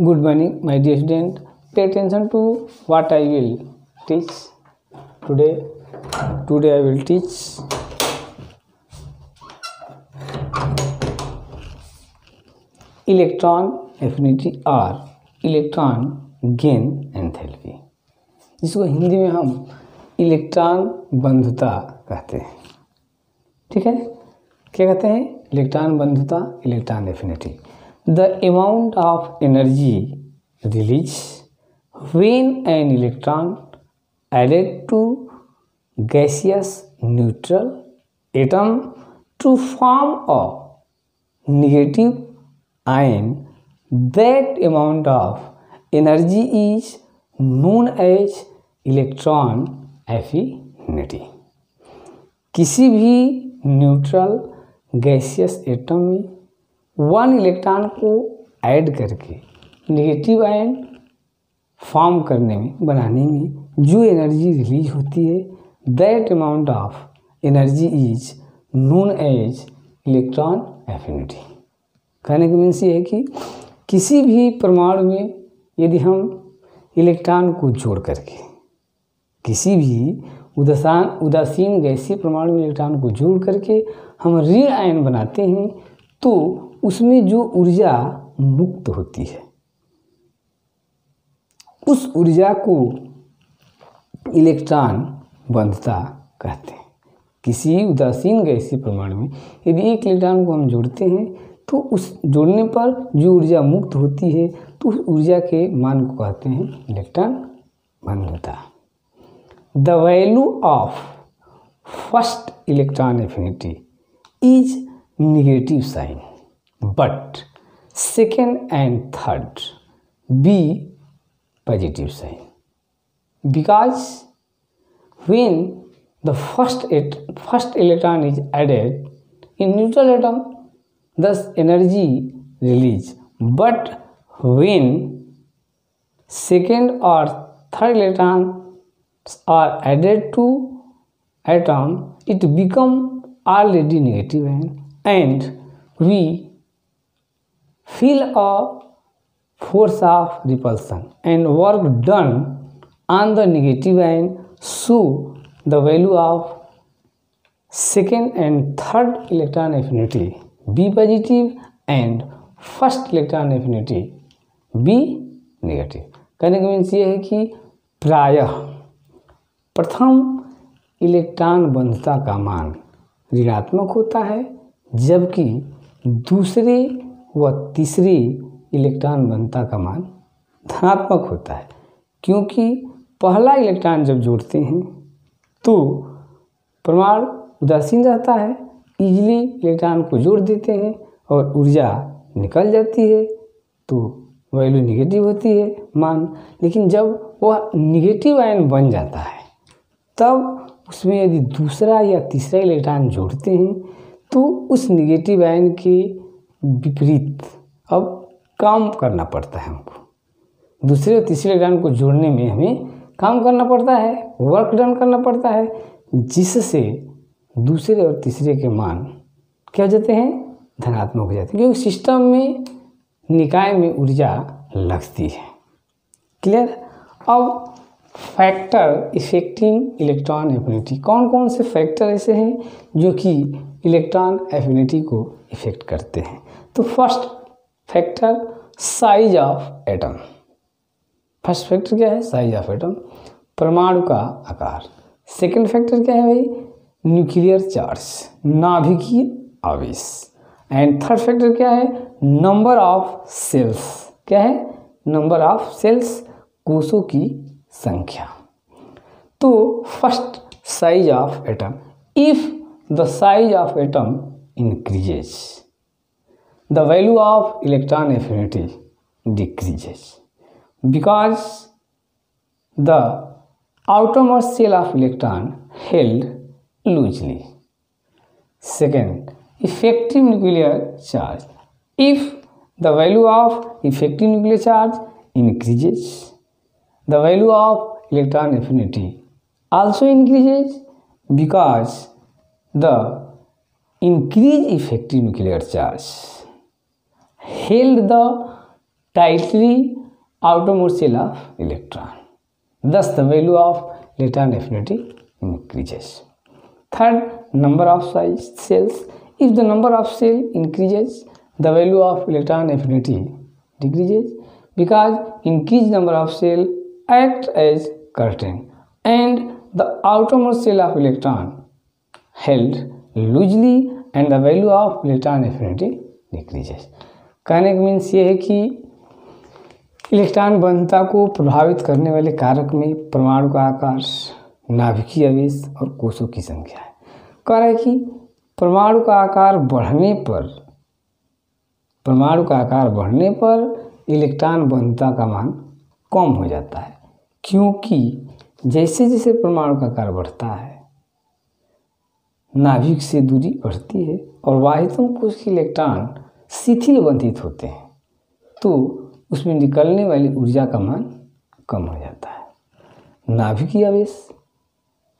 Good morning my dear student pay attention to what I will teach today today I will teach electron affinity or electron gain enthalpy जिसको हिंदी में हम electron बंधुता कहते हैं। ठीक है? क्या कहते हैं? इलेक्ट्रॉन बंधुता electron affinity the amount of energy release when an electron added to gaseous neutral atom to form a negative ion that amount of energy is known as electron affinity किसी भी न्यूट्रल गैसियस एटम में one electron को add करके negative ion form करने में, बनाने में जो एनर्जी रिलीज़ होती है that amount of energy is known as electron affinity कहने का मीन्स ये है कि किसी भी परमाणु में यदि हम इलेक्ट्रॉन को जोड़ करके किसी भी उदासान, उदासीन गैसीय परमाणु में इलेक्ट्रॉन को जोड़ करके हम ऋण आयन बनाते हैं तो उसमें जो ऊर्जा मुक्त होती है, उस ऊर्जा को इलेक्ट्रॉन बंधता कहते हैं। किसी उदासीन गैसीय परमाणु में यदि एक इलेक्ट्रॉन को हम जोड़ते हैं तो उस जोड़ने पर जो ऊर्जा मुक्त होती है तो उस ऊर्जा के मान को कहते हैं इलेक्ट्रॉन बंधुता। The value of first electron affinity is negative sign. but second and third be positive sign. Because when the first it, first electron is added in neutral atom thus energy release. But when second or third electron are added to atom it become already and we feel a force of repulsion and work done on the negative ion so the value of second and third electron affinity b positive and first electron affinity b negative कहने का means ये है कि प्रायः प्रथम electron बंधता का मान ऋणात्मक होता है जबकि दूसरे व तीसरी इलेक्ट्रॉन बनता का मान धनात्मक होता है। क्योंकि पहला इलेक्ट्रॉन जब जोड़ते हैं तो परमाणु उदासीन रहता है इजीली इलेक्ट्रॉन को जोड़ देते हैं और ऊर्जा निकल जाती है तो वैल्यू निगेटिव होती है मान। लेकिन जब वह निगेटिव आयन बन जाता है, तब उसमें यदि दूसरा या तीसरा इलेक्ट्रॉन जोड़ते हैं तो उस निगेटिव आयन के विपरीत। अब काम करना पड़ता है हमको। दूसरे और तीसरे इलेक्ट्रॉन को जोड़ने में हमें काम करना पड़ता है वर्क डन करना पड़ता है, जिससे दूसरे और तीसरे के मान क्या हो जाते हैं? धनात्मक हो जाते हैं, क्योंकि सिस्टम में निकाय में ऊर्जा लगती है। क्लियर अब फैक्टर इफेक्टिंग इलेक्ट्रॉन एफिनिटी कौन कौन से फैक्टर ऐसे हैं जो कि इलेक्ट्रॉन एफिनिटी को इफ़ेक्ट करते हैं? तो first factor size of atom first factor क्या है? साइज़ ऑफ़ एटम परमाणु का आकार. सेकंड फैक्टर क्या है भाई? न्यूक्लियर चार्ज नाभिकीय आवेश. एंड थर्ड फैक्टर क्या है? नंबर ऑफ़ सेल्स क्या है? नंबर ऑफ़ सेल्स कोषों की संख्या. तो first size of atom if the size of atom increases the value of electron affinity decreases because the outermost shell of electron held loosely. Second, effective nuclear charge. If the value of effective nuclear charge increases, the value of electron affinity also increases because the increased effective nuclear charge held the tightly outermost shell of electron. Thus, the value of electron affinity increases. Third, number of size cells. If the number of cell increases, the value of electron affinity decreases because increased number of cell act as curtain and the outermost shell of electron held loosely and the value of electron affinity decreases कहने का means ये है कि electron बंधता को प्रभावित करने वाले कारक में परमाणु का आकार, नाभिकीय आवेश और कोषों की संख्या है। कह रहा है कि परमाणु का आकार बढ़ने पर, परमाणु का आकार बढ़ने पर इलेक्ट्रॉन बंधता का मान कम हो जाता है। क्योंकि जैसे जैसे परमाणु का आकार बढ़ता है, नाभिक से दूरी बढ़ती है और वाहितम कोश के इलेक्ट्रॉन शिथिल बंधित होते हैं तो उसमें निकलने वाली ऊर्जा का मान कम हो जाता है। नाभिकीय आवेश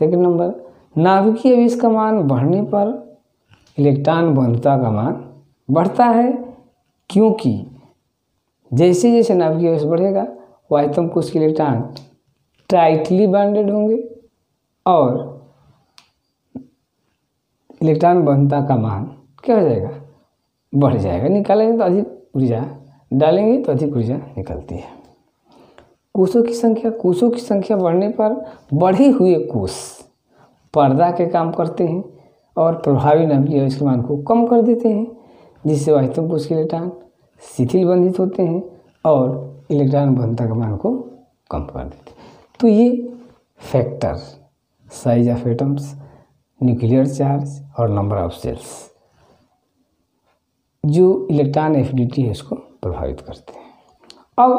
सेकंड नंबर नाभिकीय आवेश का मान बढ़ने पर इलेक्ट्रॉन बंधता का मान बढ़ता है, क्योंकि जैसे जैसे नाभिकीय आवेश बढ़ेगा वाहितम कोश के इलेक्ट्रॉन टाइटली बाउंडेड होंगे और इलेक्ट्रॉन बनता का मान क्या हो जाएगा? बढ़ जाएगा, निकालेंगे तो अधिक ऊर्जा डालेंगे तो अधिक ऊर्जा निकलती है। कोषों की संख्या, कोषों की संख्या बढ़ने पर बढ़े हुए कोष पर्दा के काम करते हैं और प्रभावी नमी के मान को कम कर देते हैं, जिससे वास्तव कोष के इलेक्ट्रॉन शिथिल बंधित होते हैं और इलेक्ट्रॉन बनता का मान को कम कर देते हैं। तो ये factor size of atoms nuclear charge और नंबर ऑफ़ सेल्स जो इलेक्ट्रॉन एफिनिटी है उसको प्रभावित करते हैं। अब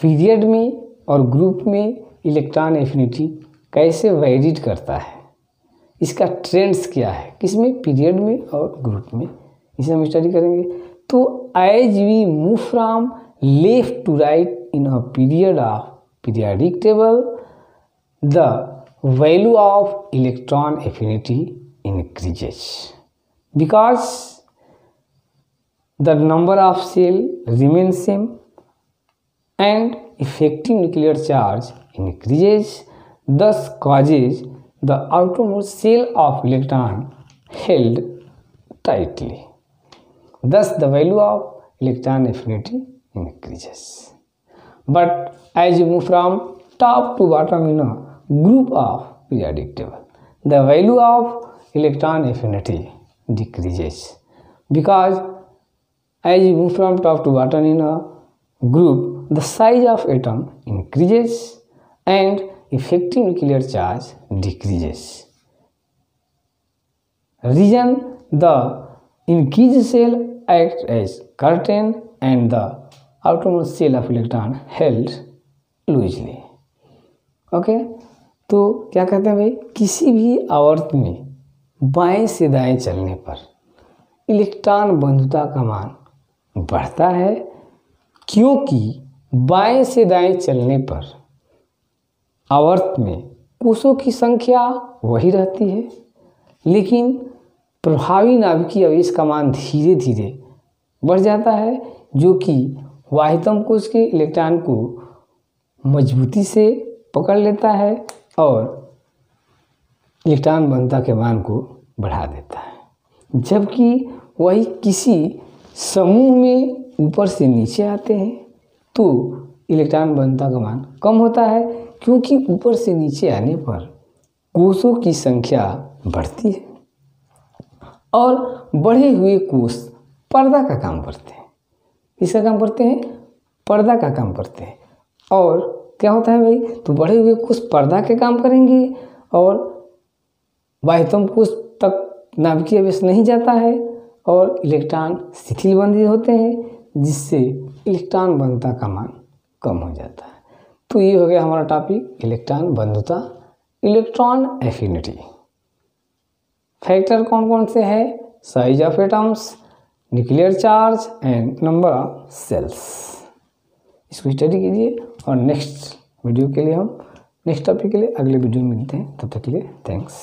पीरियड में और ग्रुप में इलेक्ट्रॉन एफिनिटी कैसे वेरिड करता है, इसका ट्रेंड्स क्या है, किसमें, पीरियड में और ग्रुप में, इसे हम स्टडी करेंगे। तो as we move from left to right in a period of periodic table the value of electron affinity increases because the number of cell remains same and effective nuclear charge increases thus causes the outermost shell of electron held tightly. Thus the value of electron affinity increases. But as you move from top to bottom in a group of periodic table, the value of electron affinity decreases because as you move from top to bottom in a group, the size of atom increases and effective nuclear charge decreases. Reason the increased cell acts as curtain and the outermost shell of electron held loosely okay तो क्या कहते हैं भाई किसी भी आवर्त में बाएँ से दाएँ चलने पर इलेक्ट्रॉन बंधुता का मान बढ़ता है, क्योंकि बाएँ से दाएँ चलने पर आवर्त में कोषों की संख्या वही रहती है। लेकिन प्रभावी नाभिकीय आवेश का मान धीरे धीरे बढ़ जाता है, जो कि वाहितम कोष के इलेक्ट्रॉन को मजबूती से पकड़ लेता है और इलेक्ट्रॉन बनता के मान को बढ़ा देता है। जबकि वही किसी समूह में ऊपर से नीचे आते हैं तो इलेक्ट्रॉन बनता का मान कम होता है, क्योंकि ऊपर से नीचे आने पर कोषों की संख्या बढ़ती है और बढ़े हुए कोष पर्दा का काम करते हैं। किसका काम करते हैं? पर्दा का काम करते हैं। और क्या होता है भाई? तो बढ़े हुए कोष पर्दा के काम करेंगे और वाहितम कुछ तक नाभिकीय आवेश नहीं जाता है और इलेक्ट्रॉन शिथिल बंदी होते हैं, जिससे इलेक्ट्रॉन बंधता का मान कम हो जाता है। तो ये हो गया हमारा टॉपिक इलेक्ट्रॉन बंधुता, इलेक्ट्रॉन एफिनिटी फैक्टर कौन कौन से है? Size of atoms nuclear charge and number of shells इसको स्टडी कीजिए और नेक्स्ट वीडियो के लिए हम नेक्स्ट टॉपिक के लिए अगले वीडियो में मिलते हैं। तब तक के लिए थैंक्स